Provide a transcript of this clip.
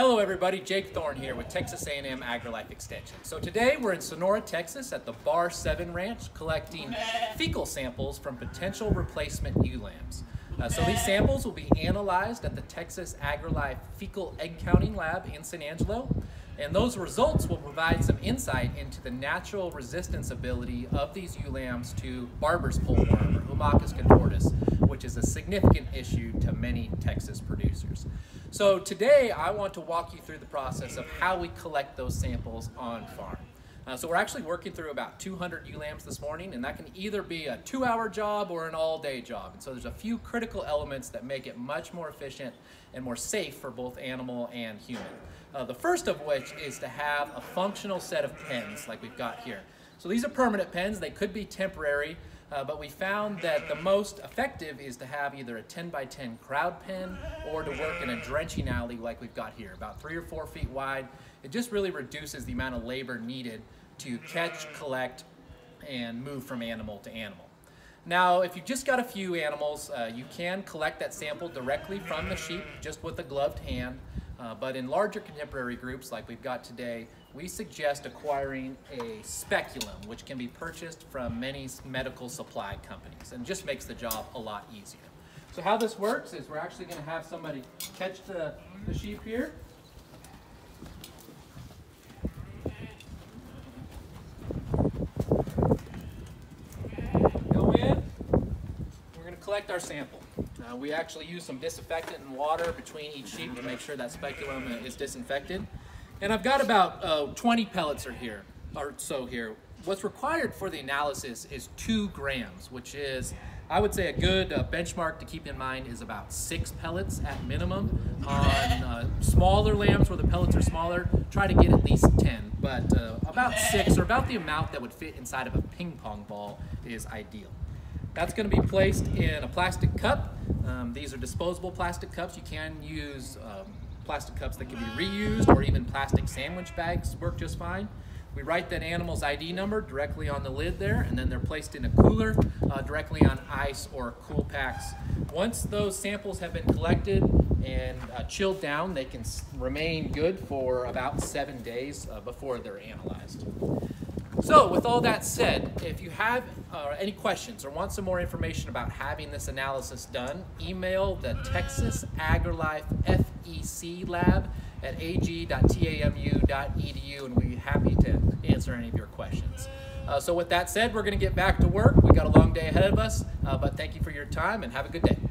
Hello everybody, Jake Thorne here with Texas A&M AgriLife Extension. So today we're in Sonora, Texas at the Bar 7 Ranch collecting fecal samples from potential replacement ewe lambs. Uh, so these samples will be analyzed at the Texas AgriLife Fecal Egg Counting Lab in San Angelo. And those results will provide some insight into the natural resistance ability of these ewe lambs to barber's pole worm or Haemonchus contortus, which is a significant issue to many Texas producers. So today I want to walk you through the process of how we collect those samples on farm. Uh, so we're actually working through about 200 ewe lambs this morning, and that can either be a two-hour job or an all-day job. And so there's a few critical elements that make it much more efficient and more safe for both animal and human. Uh, the first of which is to have a functional set of pens like we've got here. So these are permanent pens. They could be temporary, uh, but we found that the most effective is to have either a 10 by 10 crowd pen or to work in a drenching alley like we've got here, about three or four feet wide. It just really reduces the amount of labor needed to catch, collect, and move from animal to animal. Now, if you've just got a few animals, uh, you can collect that sample directly from the sheep just with a gloved hand. Uh, but in larger contemporary groups like we've got today, we suggest acquiring a speculum, which can be purchased from many medical supply companies and just makes the job a lot easier. So how this works is we're actually going to have somebody catch the, the sheep here. Go in. We're going to collect our sample. Uh, we actually use some disinfectant and water between each sheep to make sure that speculum is disinfected. And I've got about uh, 20 pellets are here, or so here. What's required for the analysis is two grams, which is, I would say a good uh, benchmark to keep in mind is about six pellets at minimum. On uh, smaller lambs where the pellets are smaller, try to get at least 10, but uh, about six or about the amount that would fit inside of a ping pong ball is ideal. That's going to be placed in a plastic cup. Um, these are disposable plastic cups. You can use um, plastic cups that can be reused or even plastic sandwich bags work just fine. We write that animal's ID number directly on the lid there, and then they're placed in a cooler uh, directly on ice or cool packs. Once those samples have been collected and uh, chilled down, they can remain good for about seven days uh, before they're analyzed. So with all that said, if you have uh, any questions or want some more information about having this analysis done, email the Texas AgriLife FEC lab at ag.tamu.edu and we'll be happy to answer any of your questions. Uh, so with that said, we're going to get back to work. We've got a long day ahead of us, uh, but thank you for your time and have a good day.